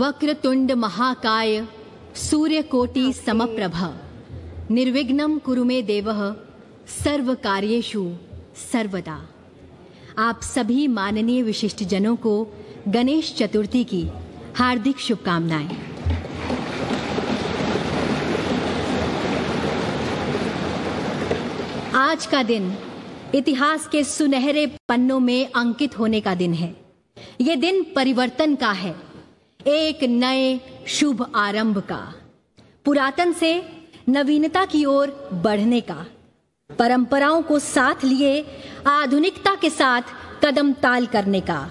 वक्रतुंड महाकाय सूर्यकोटि समप्रभ। निर्विघ्नं कुरु मे देवः सर्व कार्येषु सर्वदा। आप सभी माननीय विशिष्ट जनों को गणेश चतुर्थी की हार्दिक शुभकामनाएँ। आज का दिन इतिहास के सुनहरे पन्नों में अंकित होने का दिन है। ये दिन परिवर्तन का है। एक नए शुभ आरंभ का। पुरातन से नवीनता की ओर बढ़ने का। परंपराओं को साथ लिए आधुनिकता के साथ कदम ताल करने का।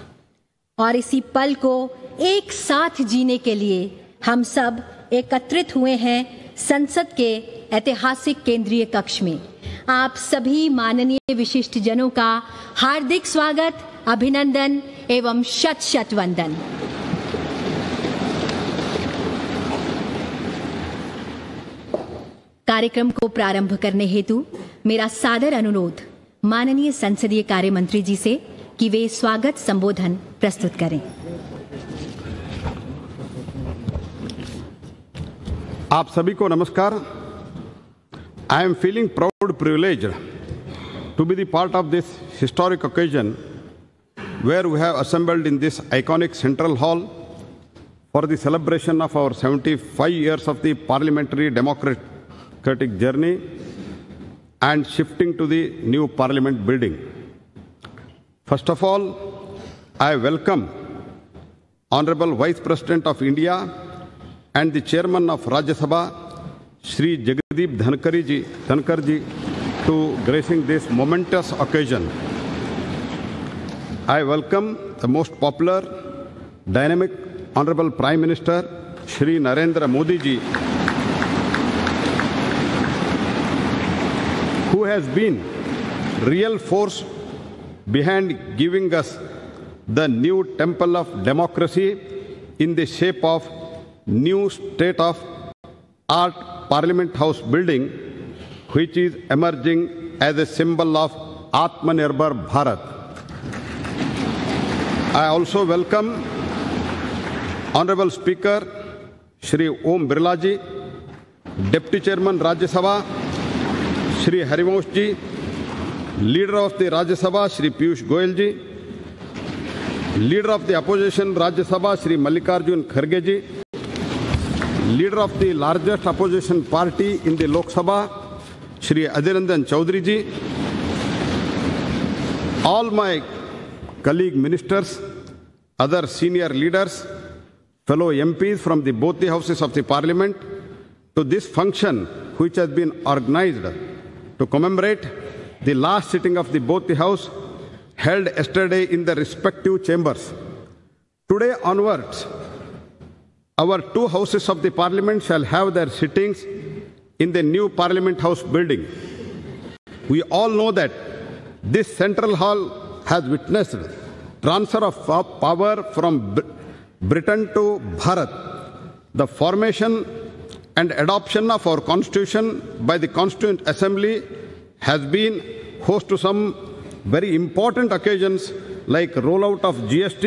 और इसी पल को एक साथ जीने के लिए हम सब एकत्रित हुए हैं संसद के ऐतिहासिक केंद्रीय कक्ष में। आप सभी माननीय विशिष्ट जनों का हार्दिक स्वागत, अभिनंदन एवं शत शत वंदन। कार्यक्रम को प्रारंभ करने हेतु मेरा सादर अनुरोध माननीय संसदीय कार्य मंत्री जी से कि वे स्वागत संबोधन प्रस्तुत करें। आप सभी को नमस्कार। I am feeling proud privilege to be the part of this historic occasion where we have assembled in this iconic central hall for the celebration of our 75 years of the parliamentary democratic journey and shifting to the new parliament building. First of all, I welcome Honorable Vice President of India and the Chairman of Rajya Sabha, Shri Jagdeep Dhankari ji, Dhankar ji, to gracing this momentous occasion. I welcome the most popular, dynamic, Honorable Prime Minister, Shri Narendra Modi ji, who has been real force behind giving us the new temple of democracy in the shape of new state of art parliament house building which is emerging as a symbol of atmanirbhar bharat. I also welcome honorable speaker shri om birla ji deputy chairman rajya sabha shri harivansh ji leader of the rajya sabha shri piyush goyal ji leader of the opposition rajya sabha shri mallikarjun kharge ji leader of the largest opposition party in the Lok Sabha, Shri Adhir Ranjan Chowdhury ji, all my colleague ministers, other senior leaders, fellow MPs from the, both the houses of the parliament, to this function which has been organized to commemorate the last sitting of the both the house held yesterday in the respective chambers. Today onwards, our two houses of the parliament shall have their sittings in the new parliament house building. We all know that this central hall has witnessed transfer of power from Britain to Bharat. The formation and adoption of our constitution by the Constituent Assembly has been host to some very important occasions like rollout of GST,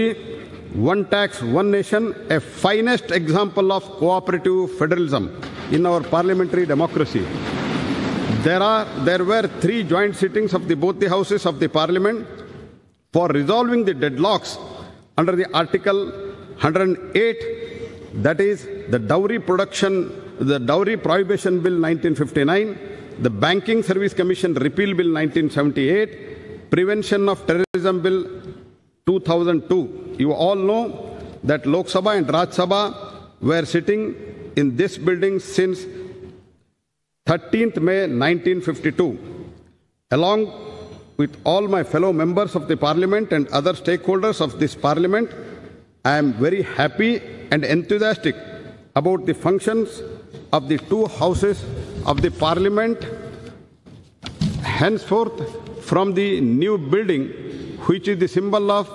one tax, one nation, a finest example of cooperative federalism in our parliamentary democracy. There, are, there were three joint sittings of the, both the houses of the parliament for resolving the deadlocks under the Article 108, that is the dowry production, the dowry prohibition bill 1959, the Banking Service Commission repeal bill 1978, prevention of terrorism bill 2002. You all know that Lok Sabha and Raj Sabha were sitting in this building since 13th May 1952. Along with all my fellow members of the parliament and other stakeholders of this parliament, I am very happy and enthusiastic about the functions of the two houses of the parliament henceforth from the new building which is the symbol of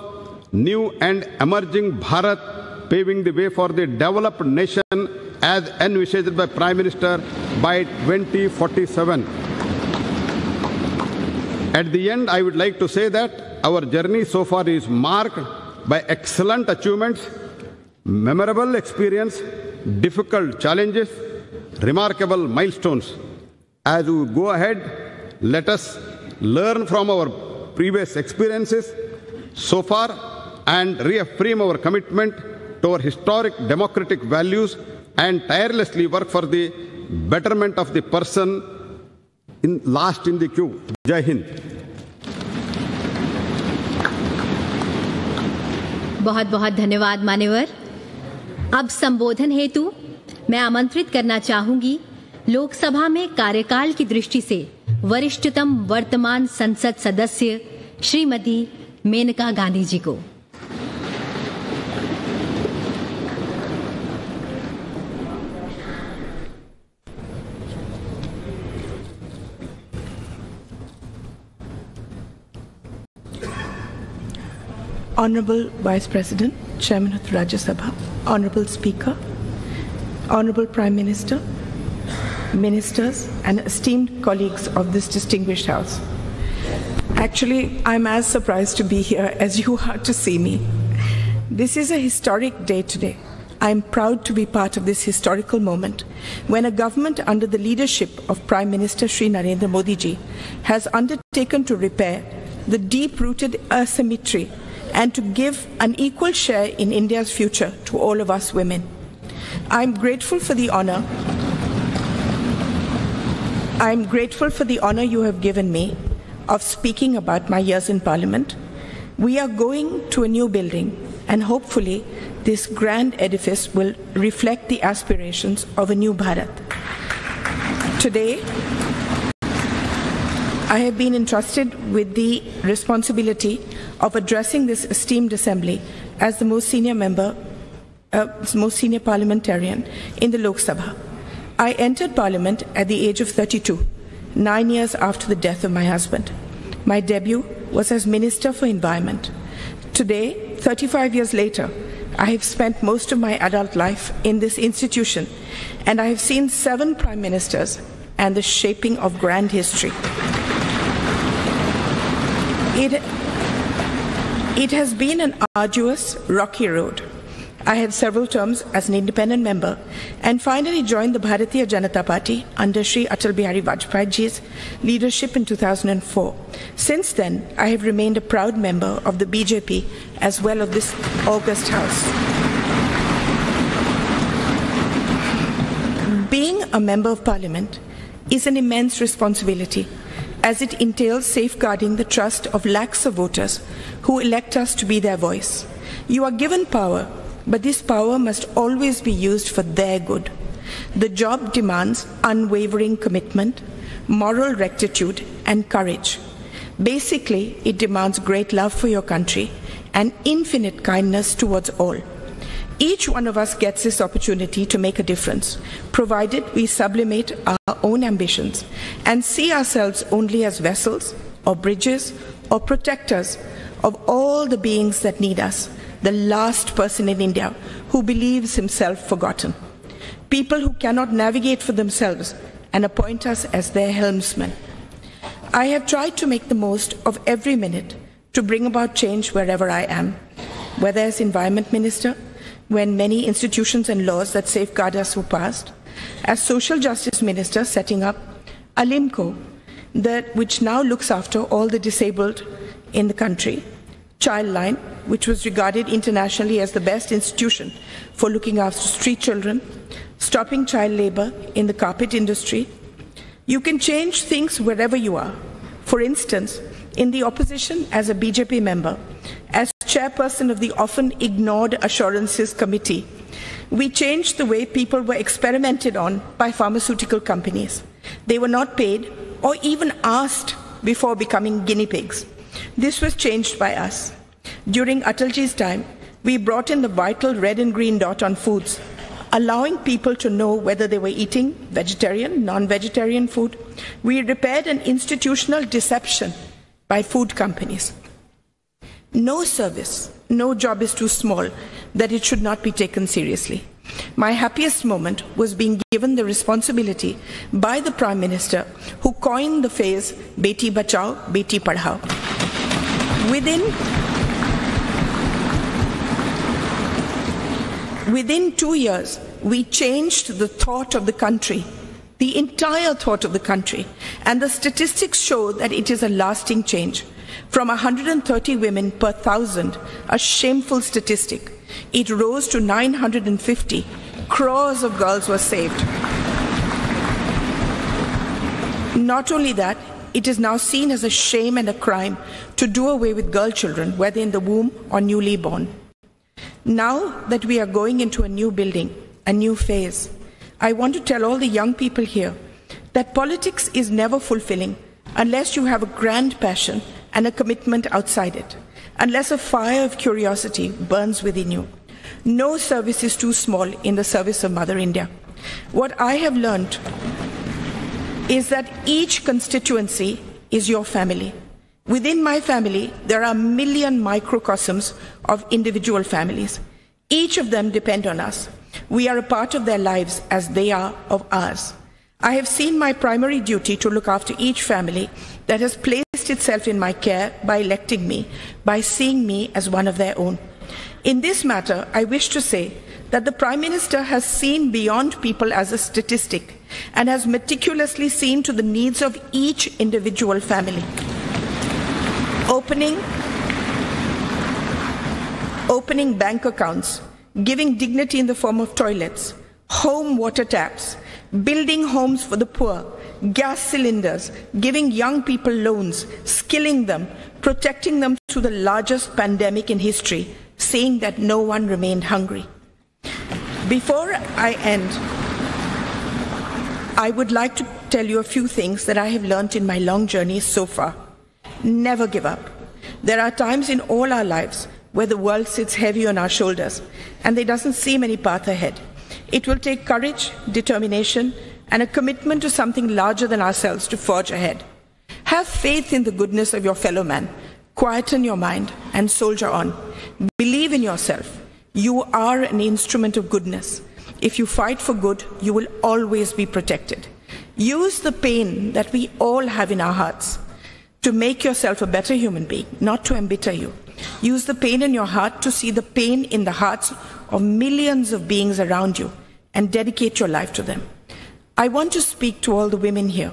new and emerging Bharat, paving the way for the developed nation as envisaged by Prime Minister by 2047. At the end, I would like to say that our journey so far is marked by excellent achievements memorable experience, difficult challenges, remarkable milestones. As we go ahead, let us learn from our previous experiences so far and reaffirm our commitment to our historic democratic values and tirelessly work for the betterment of the person in last in the queue. Jai Hind. बहुत बहुत धन्यवाद मान्यवर अब संबोधन हेतु मैं आमंत्रित करना चाहूँगी लोकसभा में कार्यकाल की दृष्टि से वरिष्ठतम वर्तमान संसद सदस्य श्रीमती मेनका गांधी जी को Honorable Vice President, Chairman of the Rajya Sabha, Honorable Speaker, Honorable Prime Minister, ministers, and esteemed colleagues of this distinguished House. Actually, I'm as surprised to be here as you are to see me. This is a historic day today. I'm proud to be part of this historical moment when a government under the leadership of Prime Minister Sri Narendra Modi ji has undertaken to repair the deep rooted asymmetry and to give an equal share in India's future to all of us women. I'm grateful for the honor. I'm grateful for the honor you have given me of speaking about my years in Parliament. We are going to a new building, and hopefully, this grand edifice will reflect the aspirations of a new Bharat. Today, I have been entrusted with the responsibility of addressing this esteemed assembly as the most senior member, uh, most senior parliamentarian in the Lok Sabha. I entered parliament at the age of 32, nine years after the death of my husband. My debut was as Minister for Environment. Today, 35 years later, I have spent most of my adult life in this institution, and I have seen seven prime ministers and the shaping of grand history. It, it has been an arduous, rocky road. I had several terms as an independent member and finally joined the Bharatiya Janata Party under Sri Atal Bihari Vajpayee's leadership in 2004. Since then, I have remained a proud member of the BJP as well as this August House. Being a member of parliament is an immense responsibility as it entails safeguarding the trust of lakhs of voters who elect us to be their voice. You are given power, but this power must always be used for their good. The job demands unwavering commitment, moral rectitude, and courage. Basically, it demands great love for your country and infinite kindness towards all. Each one of us gets this opportunity to make a difference, provided we sublimate our own ambitions and see ourselves only as vessels or bridges or protectors of all the beings that need us, the last person in India who believes himself forgotten. People who cannot navigate for themselves and appoint us as their helmsmen. I have tried to make the most of every minute to bring about change wherever I am, whether as Environment Minister, when many institutions and laws that safeguard us were passed, as Social Justice Minister, setting up Alimco, that, which now looks after all the disabled in the country, Childline, which was regarded internationally as the best institution for looking after street children, stopping child labor in the carpet industry. You can change things wherever you are. For instance, in the opposition as a BJP member, as chairperson of the often ignored Assurances Committee, we changed the way people were experimented on by pharmaceutical companies. They were not paid or even asked before becoming guinea pigs. This was changed by us. During Atalji's time, we brought in the vital red and green dot on foods, allowing people to know whether they were eating vegetarian, non vegetarian food. We repaired an institutional deception by food companies. No service, no job is too small that it should not be taken seriously. My happiest moment was being given the responsibility by the Prime Minister who coined the phrase Beti Bachao, Beti Padhao. Within Within two years, we changed the thought of the country, the entire thought of the country, and the statistics show that it is a lasting change. From 130 women per thousand, a shameful statistic, it rose to 950. Crores of girls were saved. Not only that, it is now seen as a shame and a crime to do away with girl children, whether in the womb or newly born. Now that we are going into a new building, a new phase, I want to tell all the young people here that politics is never fulfilling unless you have a grand passion and a commitment outside it, unless a fire of curiosity burns within you. No service is too small in the service of Mother India. What I have learned is that each constituency is your family. Within my family, there are a million microcosms of individual families. Each of them depend on us. We are a part of their lives as they are of ours. I have seen my primary duty to look after each family that has placed itself in my care by electing me, by seeing me as one of their own. In this matter, I wish to say that the Prime Minister has seen beyond people as a statistic and has meticulously seen to the needs of each individual family. Opening, opening bank accounts, giving dignity in the form of toilets, home water taps, building homes for the poor, gas cylinders, giving young people loans, skilling them, protecting them through the largest pandemic in history, saying that no one remained hungry. Before I end, I would like to tell you a few things that I have learned in my long journey so far. Never give up. There are times in all our lives where the world sits heavy on our shoulders and there doesn't seem any path ahead. It will take courage, determination, and a commitment to something larger than ourselves to forge ahead. Have faith in the goodness of your fellow man. Quieten your mind and soldier on. Believe in yourself. You are an instrument of goodness. If you fight for good, you will always be protected. Use the pain that we all have in our hearts to make yourself a better human being, not to embitter you. Use the pain in your heart to see the pain in the hearts of millions of beings around you and dedicate your life to them. I want to speak to all the women here.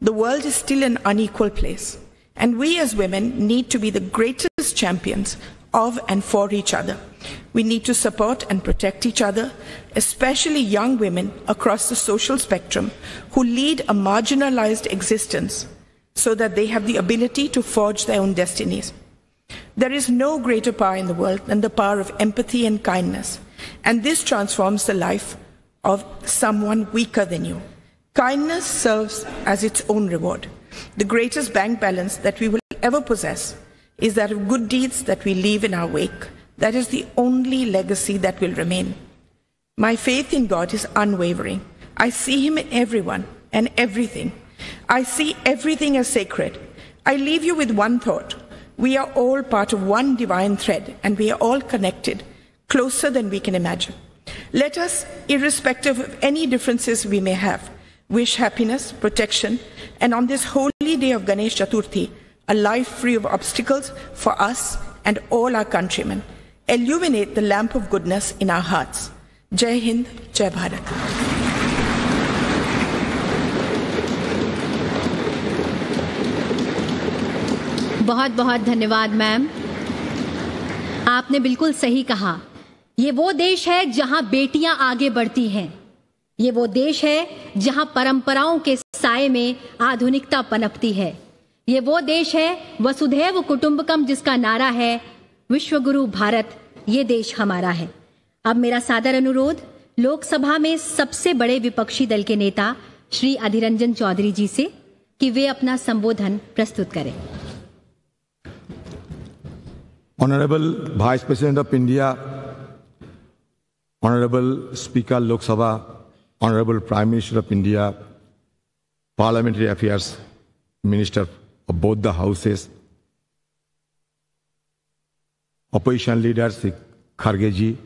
The world is still an unequal place, and we as women need to be the greatest champions of and for each other. We need to support and protect each other, especially young women across the social spectrum who lead a marginalized existence so that they have the ability to forge their own destinies. There is no greater power in the world than the power of empathy and kindness, and this transforms the life of someone weaker than you. Kindness serves as its own reward. The greatest bank balance that we will ever possess is that of good deeds that we leave in our wake. That is the only legacy that will remain. My faith in God is unwavering. I see Him in everyone and everything. I see everything as sacred. I leave you with one thought. We are all part of one divine thread, and we are all connected, closer than we can imagine. Let us, irrespective of any differences we may have, wish happiness, protection, and on this holy day of Ganesh Chaturthi, a life free of obstacles for us and all our countrymen. Illuminate the lamp of goodness in our hearts. Jai Hind, Jai Bharat. बहुत बहुत धन्यवाद ma'am आपने बिल्कुल सही कहा ये वो देश है जहाँ बेटियाँ आगे बढ़ती हैं ये वो देश है जहाँ परंपराओं के साय में आधुनिकता पनपती है ये वो देश है, वसुधैव कुटुंबकम जिसका नारा है, विश्वगुरु भारत, ये देश हमारा है। अब मेरा सादर अनुरोध, लोकसभा में सबसे बड़े विपक्षी दल के नेता श्री अधिरंजन चौधरी जी से, कि वे अपना संबोधन प्रस्तुत करें। Honourable vice president of India honourable speaker Lok Sabha honourable prime minister of India parliamentary affairs minister both the houses, opposition leaders, Kharge ji,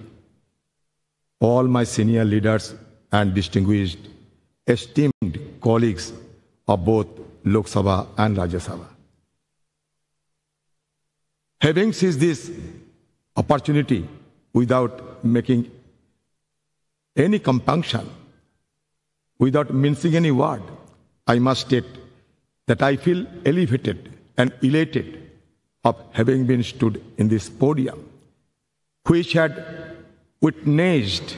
all my senior leaders and distinguished, esteemed colleagues of both Lok Sabha and Rajya Sabha. Having seized this opportunity without making any compunction, without mincing any word, I must state that I feel elevated and elated of having been stood in this podium, which had witnessed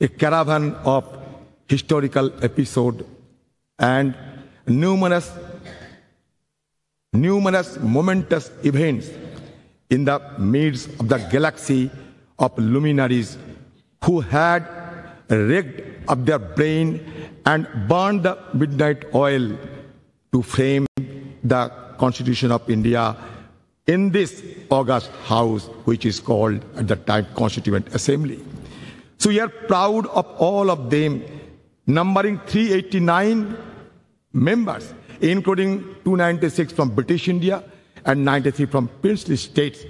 a caravan of historical episode and numerous numerous momentous events in the midst of the galaxy of luminaries who had rigged up their brain and burned the midnight oil to frame the Constitution of India in this august house, which is called at the time Constituent Assembly. So we are proud of all of them, numbering 389 members, including 296 from British India and 93 from princely states.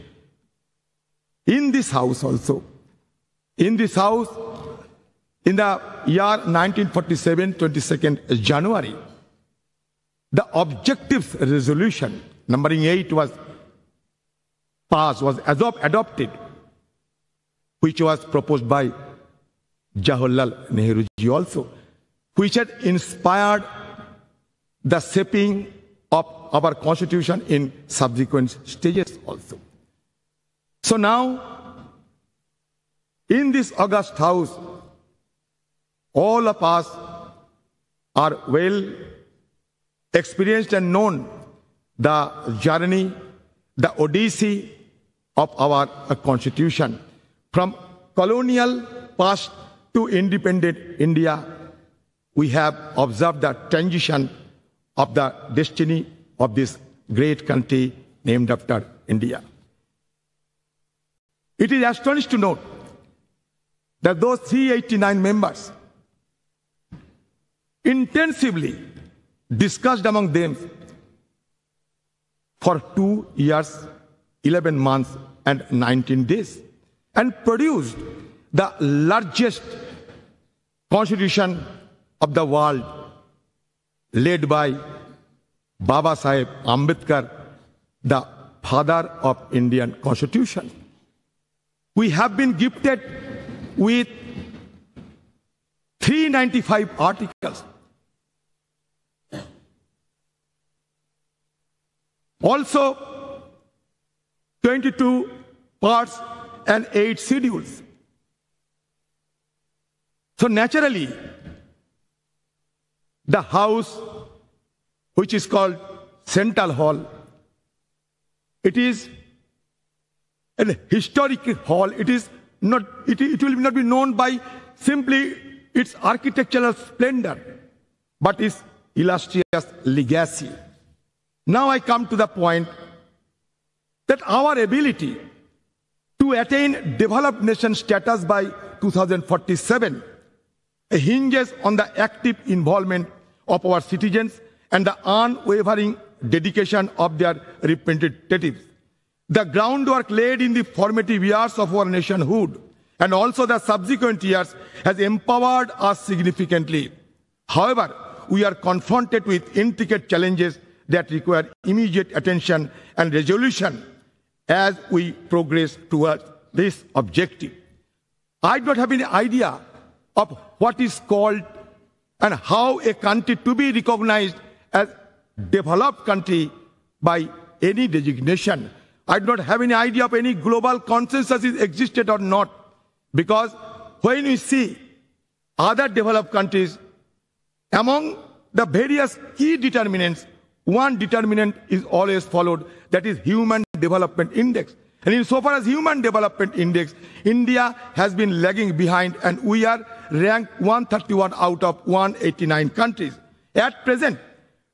In this house also, in this house, in the year 1947, 22nd January, the objectives resolution, numbering 8, was passed, was adopted, which was proposed by Jawaharlal Nehru ji also, which had inspired the shaping of our constitution in subsequent stages also. So now, in this august house, all of us are well experienced and known the journey, the odyssey of our constitution from colonial past to independent India. We have observed the transition of the destiny of this great country named after India. It is astonishing to note that those 389 members intensively discussed among them for two years, 11 months, and 19 days, and produced the largest constitution of the world led by Baba Sahib Ambedkar, the father of Indian constitution. We have been gifted with 395 articles. Also, 22 parts and 8 schedules. So naturally, the house which is called Central Hall. It is a historic hall. It is not, it, it will not be known by simply its architectural splendor, but its illustrious legacy. Now I come to the point that our ability to attain developed nation status by 2047 hinges on the active involvement of our citizens and the unwavering dedication of their representatives. The groundwork laid in the formative years of our nationhood and also the subsequent years has empowered us significantly. However, we are confronted with intricate challenges that require immediate attention and resolution as we progress towards this objective. I don't have any idea of what is called and how a country to be recognized as developed country by any designation. I do not have any idea of any global consensus is existed or not. Because when we see other developed countries, among the various key determinants, one determinant is always followed, that is Human Development Index. And insofar as Human Development Index, India has been lagging behind and we are ranked 131 out of 189 countries. At present,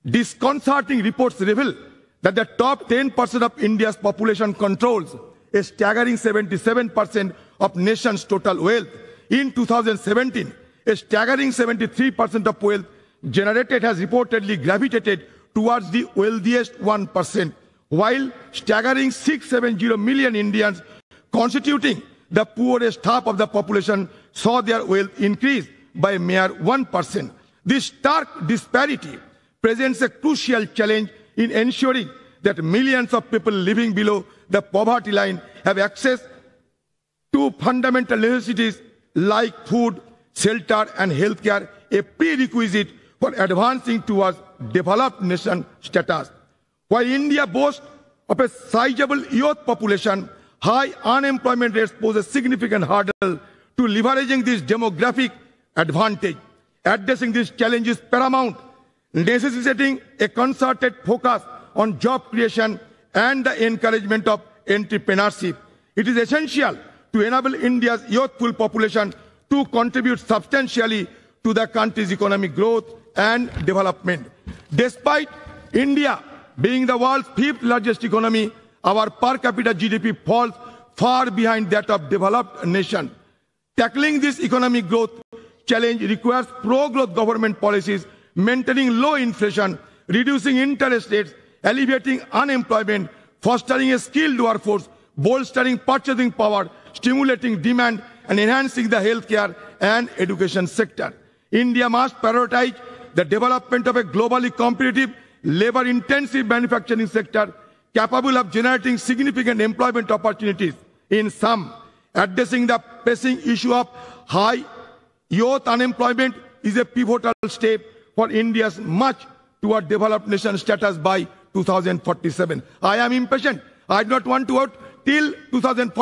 Disconcerting reports reveal that the top 10% of India's population controls a staggering 77% of nation's total wealth. In 2017, a staggering 73% of wealth generated has reportedly gravitated towards the wealthiest 1%, while staggering 670 million Indians constituting the poorest half of the population saw their wealth increase by mere 1%. This stark disparity presents a crucial challenge in ensuring that millions of people living below the poverty line have access to fundamental necessities like food, shelter, and healthcare a prerequisite for advancing towards developed nation status. While India boasts of a sizable youth population, high unemployment rates pose a significant hurdle to leveraging this demographic advantage. Addressing these challenges paramount, necessitating a concerted focus on job creation and the encouragement of entrepreneurship. It is essential to enable India's youthful population to contribute substantially to the country's economic growth and development. Despite India being the world's fifth largest economy, our per capita GDP falls far behind that of developed nations. Tackling this economic growth challenge requires pro-growth government policies, maintaining low inflation, reducing interest rates, alleviating unemployment, fostering a skilled workforce, bolstering purchasing power, stimulating demand, and enhancing the healthcare and education sector. India must prioritize the development of a globally competitive, labor-intensive manufacturing sector capable of generating significant employment opportunities. In sum, addressing the pressing issue of high youth unemployment is a pivotal step for India's march toward developed nation status by 2047. I am impatient. I do not want to wait till 2047.